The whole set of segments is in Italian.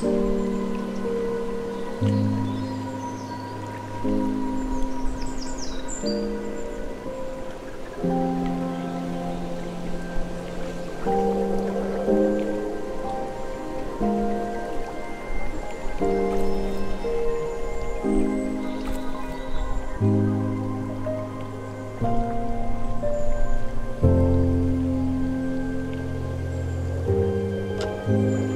thank mm -hmm. you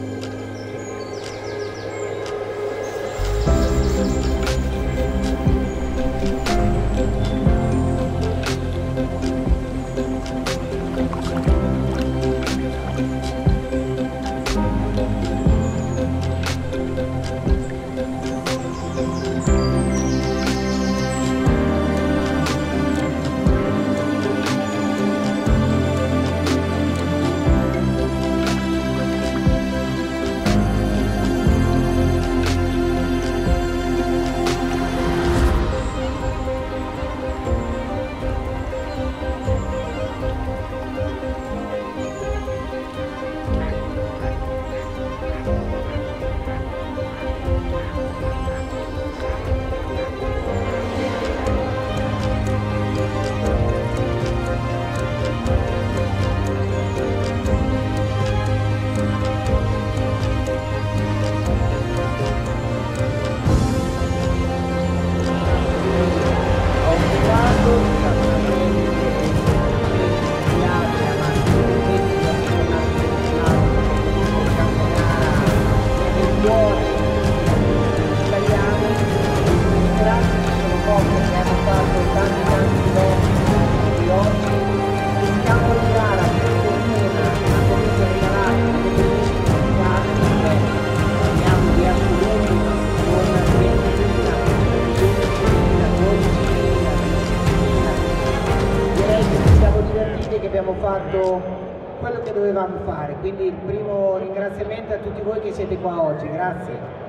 errori sbagliamo, grazie ci sono poche che hanno fatto tanti tanti diversi di oggi, il campo di gara per fortuna ha potuto regalare delle bellissime giornate che di assoluti con 20.000, 15.000, 12.000, 16.000, direi che ci siamo divertiti e che abbiamo fatto quello che dovevamo fare, quindi il primo ringraziamento tutti voi che siete qua oggi, grazie.